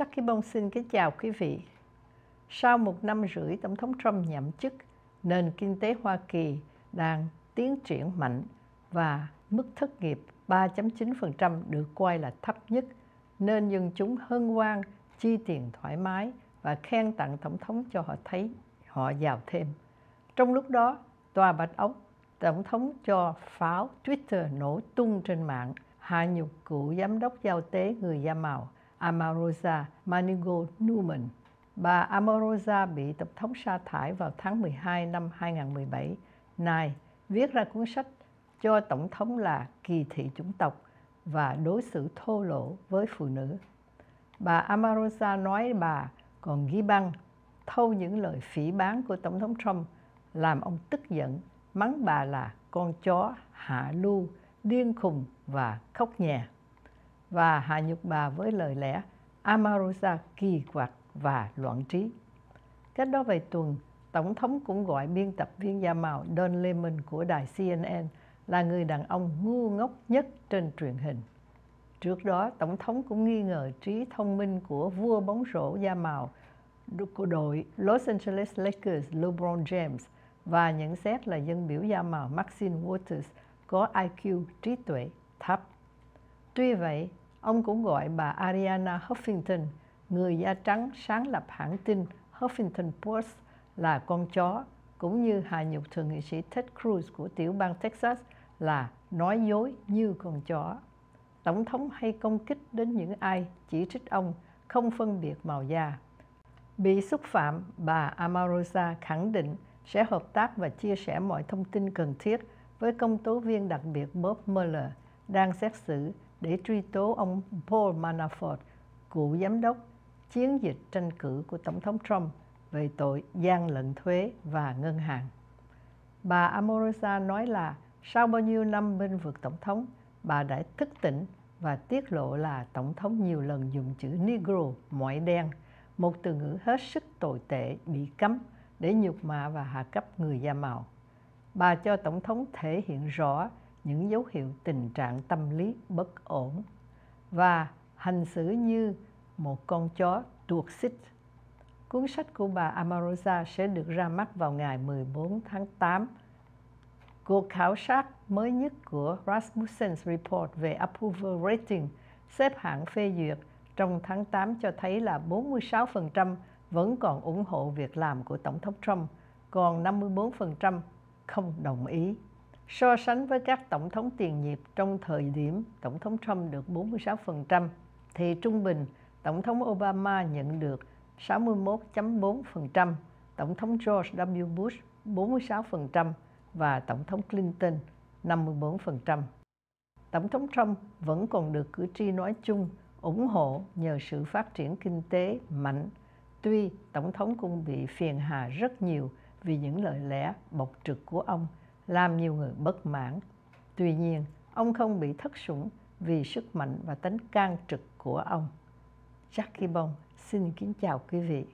Jackie Bông xin kính chào quý vị. Sau một năm rưỡi Tổng thống Trump nhậm chức, nền kinh tế Hoa Kỳ đang tiến triển mạnh và mức thất nghiệp 3.9% được coi là thấp nhất, nên dân chúng hân hoan chi tiền thoải mái và khen tặng Tổng thống cho họ thấy họ giàu thêm. Trong lúc đó, Tòa Bạch Ốc, Tổng thống cho pháo Twitter nổ tung trên mạng, hạ nhục cựu giám đốc giao tế người da màu Amarosa Manigo Newman. Bà Amarosa bị Tổng thống sa thải vào tháng 12 năm 2017. Này, viết ra cuốn sách cho Tổng thống là kỳ thị chủng tộc và đối xử thô lỗ với phụ nữ. Bà Amarosa nói bà còn ghi băng thâu những lời phỉ bán của Tổng thống Trump làm ông tức giận, mắng bà là con chó, hạ lưu, điên khùng và khóc nhè. Và hạ nhục bà với lời lẽ Amarosa kỳ quặc và loạn trí. Cách đó vài tuần, Tổng thống cũng gọi biên tập viên da màu Don Lemon của đài CNN là người đàn ông ngu ngốc nhất trên truyền hình. Trước đó, Tổng thống cũng nghi ngờ trí thông minh của vua bóng rổ da màu của đội Los Angeles Lakers LeBron James và nhận xét là dân biểu da màu Maxine Waters có IQ trí tuệ thấp. Tuy vậy, ông cũng gọi bà Ariana Huffington, người da trắng sáng lập hãng tin Huffington Post là con chó, cũng như hà nhục thượng nghị sĩ Ted Cruz của tiểu bang Texas là nói dối như con chó. Tổng thống hay công kích đến những ai chỉ trích ông không phân biệt màu da. Bị xúc phạm, bà Amarosa khẳng định sẽ hợp tác và chia sẻ mọi thông tin cần thiết với công tố viên đặc biệt Bob Mueller đang xét xử để truy tố ông Paul Manafort, cựu giám đốc chiến dịch tranh cử của Tổng thống Trump về tội gian lận thuế và ngân hàng. Bà Amorosa nói là sau bao nhiêu năm bên vực Tổng thống, bà đã thức tỉnh và tiết lộ là Tổng thống nhiều lần dùng chữ Negro, mọi đen, một từ ngữ hết sức tồi tệ bị cấm để nhục mạ và hạ cấp người da màu. Bà cho Tổng thống thể hiện rõ những dấu hiệu tình trạng tâm lý bất ổn và hành xử như một con chó tuột xích. Cuốn sách của bà Amarosa sẽ được ra mắt vào ngày 14 tháng 8. Cuộc khảo sát mới nhất của Rasmussen Report về Approval Rating xếp hạng phê duyệt trong tháng 8 cho thấy là 46% vẫn còn ủng hộ việc làm của Tổng thống Trump, còn 54% không đồng ý. So sánh với các tổng thống tiền nhiệm trong thời điểm Tổng thống Trump được 46%, thì trung bình Tổng thống Obama nhận được 61.4%, Tổng thống George W. Bush 46% và Tổng thống Clinton 54%. Tổng thống Trump vẫn còn được cử tri nói chung ủng hộ nhờ sự phát triển kinh tế mạnh. Tuy Tổng thống cũng bị phiền hà rất nhiều vì những lời lẽ bộc trực của ông làm nhiều người bất mãn. Tuy nhiên, ông không bị thất sủng vì sức mạnh và tính can trực của ông. Jackie Bông xin kính chào quý vị.